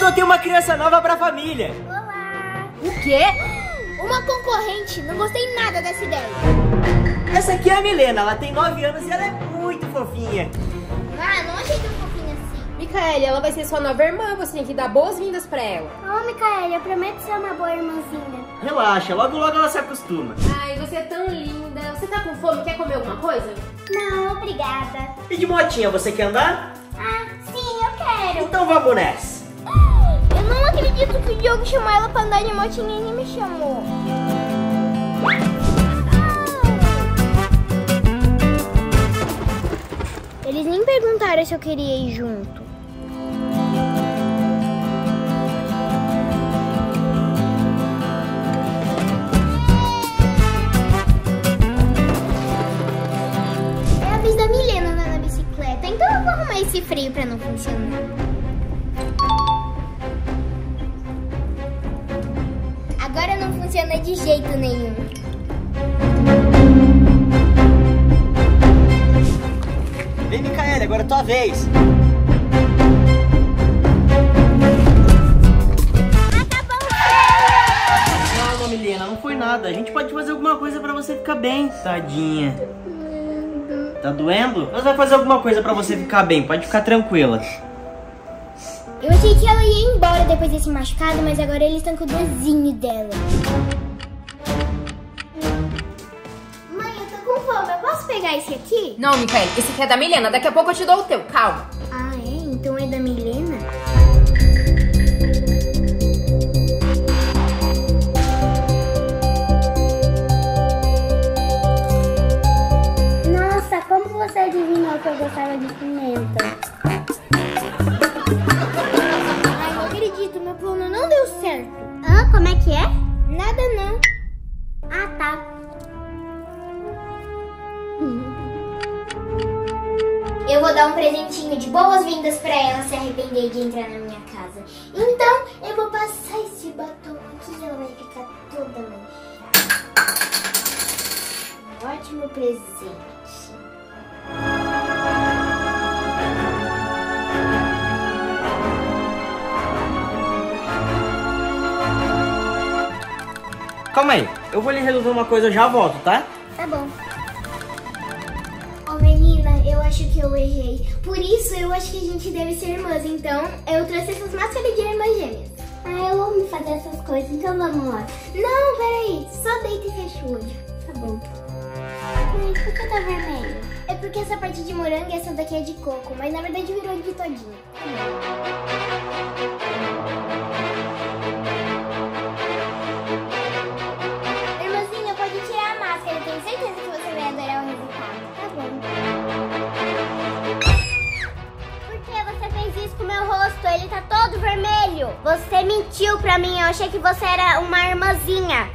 adotei uma criança nova pra família. Olá! O quê? Uma concorrente, não gostei nada dessa ideia. Essa aqui é a Milena, ela tem 9 anos e ela é muito fofinha. Ah, não achei tão fofinha assim. Micaele, ela vai ser sua nova irmã, você tem que dar boas-vindas pra ela. Ô, Micaela, eu prometo ser uma boa irmãzinha. Relaxa, logo logo ela se acostuma. Ai, você é tão linda. Você tá com fome? Quer comer alguma coisa? Não, obrigada. E de motinha, você quer andar? Ah, sim, eu quero. Então vamos nessa. Acredito que o Diogo chamou ela pra andar de motinha e nem me chamou. Eles nem perguntaram se eu queria ir junto. É a vez da Milena andar na bicicleta, então eu vou arrumar esse freio pra não funcionar. Não funciona de jeito nenhum. Vem, Micaele, agora é tua vez. Calma, Milena, não foi nada. A gente pode fazer alguma coisa pra você ficar bem, tadinha. Tá doendo? Nós vamos fazer alguma coisa pra você ficar bem, pode ficar tranquila. Eu achei que ela ia embora depois desse machucado, mas agora eles estão com o dozinho dela. Mãe, eu tô com fome. Eu posso pegar esse aqui? Não, Micaele, esse aqui é da Milena. Daqui a pouco eu te dou o teu. Calma. Ah, é? Então é da Milena? Vou dar um presentinho de boas-vindas pra ela se arrepender de entrar na minha casa. Então, eu vou passar esse batom aqui e ela vai ficar toda manchada. Um ótimo presente. Calma aí, eu vou lhe resolver uma coisa, já volto, tá? Eu acho que eu errei. Por isso eu acho que a gente deve ser irmãs. Então eu trouxe essas máscaras de irmãs gêmeas. Ah, eu amo fazer essas coisas, então vamos lá. Não, peraí. Só deita e fecha o olho. Tá bom. Por que tá vermelho? É porque essa parte de morango e essa daqui é de coco, mas na verdade virou de todinho. Irmãzinha, fez isso com o meu rosto? Ele tá todo vermelho. Você mentiu pra mim. Eu achei que você era uma irmãzinha.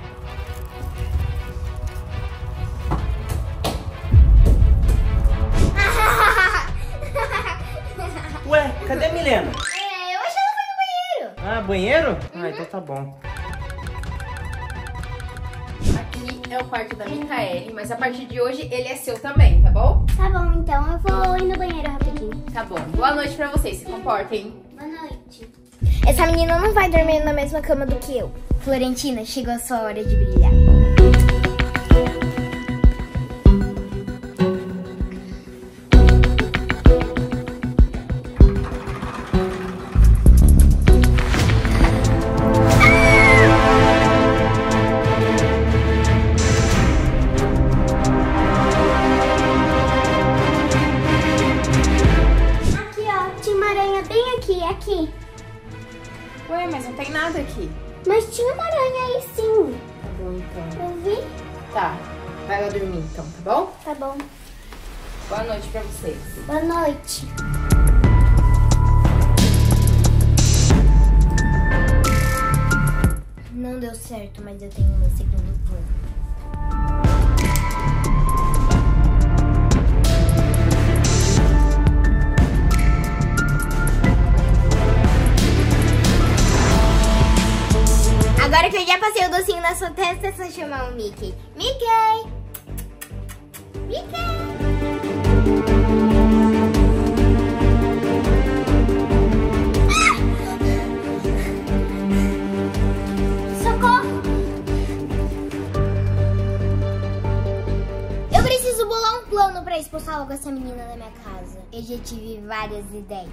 Ué, cadê a Milena? É, eu achei que ela foi no banheiro. Ah, banheiro? Ah, então tá bom. É o quarto da Micaele, mas a partir de hoje ele é seu também, tá bom? Tá bom, então eu vou ir no banheiro rapidinho. Tá bom. Boa noite pra vocês, se comportem. Boa noite. Essa menina não vai dormir na mesma cama do que eu. Florentina, chegou a sua hora de brilhar. Então, tá bom? Tá bom. Boa noite pra vocês. Boa noite. Não deu certo, mas eu tenho meu segundo plano. Agora que eu já passei o docinho na sua testa, é só chamar o Mickey. Mickey! Mickey! Logo essa menina da minha casa. Eu já tive várias ideias.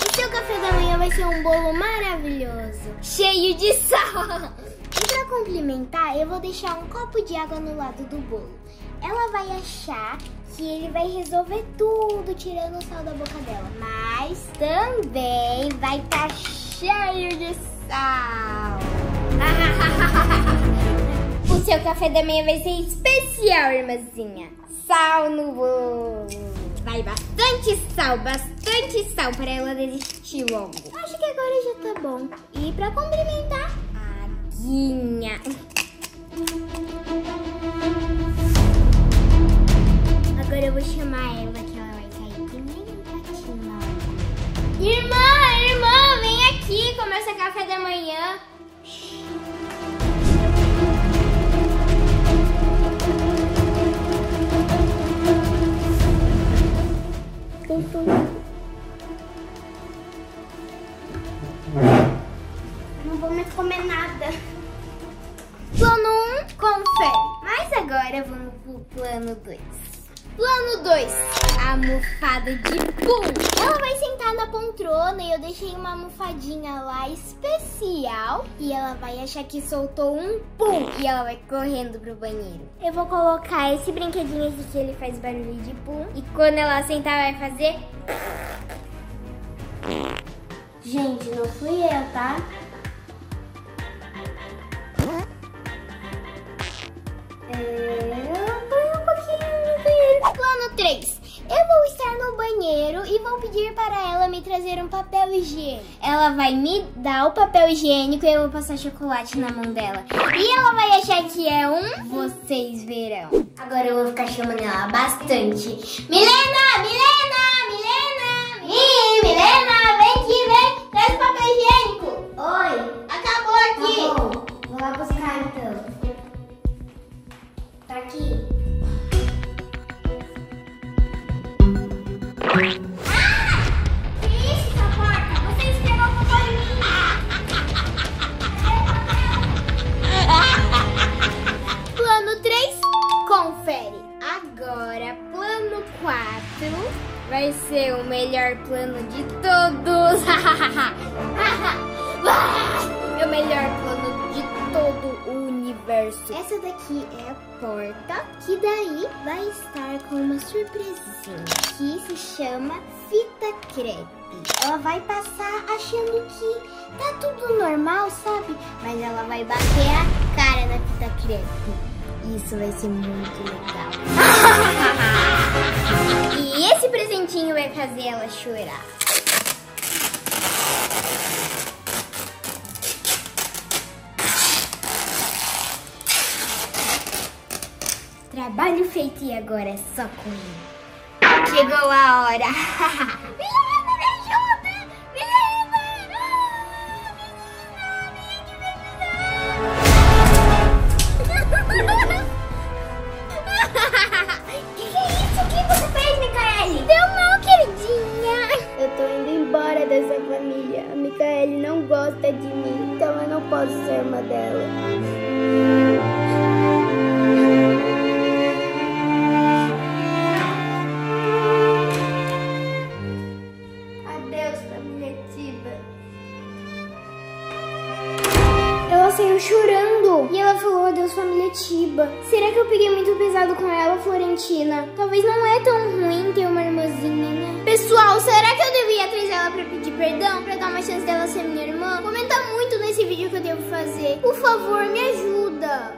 O seu café da manhã vai ser um bolo maravilhoso, cheio de sal. E pra complementar, eu vou deixar um copo de água no lado do bolo. Ela vai achar que ele vai resolver tudo, tirando o sal da boca dela. Mas também vai estar tá cheio de sal. Seu café da manhã vai ser especial, irmãzinha. Sal no bolo. Vai bastante sal, bastante sal para ela desistir logo. Acho que agora já tá bom. E para complementar, aguinha. Almofada de pum. Ela vai sentar na poltrona e eu deixei uma almofadinha lá especial. E ela vai achar que soltou um pum e ela vai correndo pro banheiro. Eu vou colocar esse brinquedinho aqui que ele faz barulho de pum. E quando ela sentar vai fazer... Gente, não fui eu, tá? Banheiro e vou pedir para ela me trazer um papel higiênico. Ela vai me dar o papel higiênico e eu vou passar chocolate na mão dela. E ela vai achar que é um vocês verão. Agora eu vou ficar chamando ela bastante. Milena, Milena, Milena, Ih, Milena, vem aqui, vem, traz o papel higiênico. Oi. Acabou aqui. Tá bom, vou lá buscar então. Tá aqui. Ser o melhor plano de todos. é o melhor plano de todo o universo. Essa daqui é a porta, que daí vai estar com uma surpresinha, que se chama fita crepe. Ela vai passar achando que tá tudo normal, sabe? Mas ela vai bater a cara na fita crepe. Isso vai ser muito legal. vai fazer ela chorar. Trabalho feito e agora é só comer. Chegou a hora. Micaele não gosta de mim, então eu não posso ser uma delas. Saiu chorando. E ela falou, adeus família Tiba. Será que eu peguei muito pesado com ela, Florentina? Talvez não é tão ruim ter uma irmãzinha, né? Pessoal, será que eu devia trazer ela pra pedir perdão? Pra dar uma chance dela ser minha irmã? Comenta muito nesse vídeo que eu devo fazer. Por favor, me ajuda.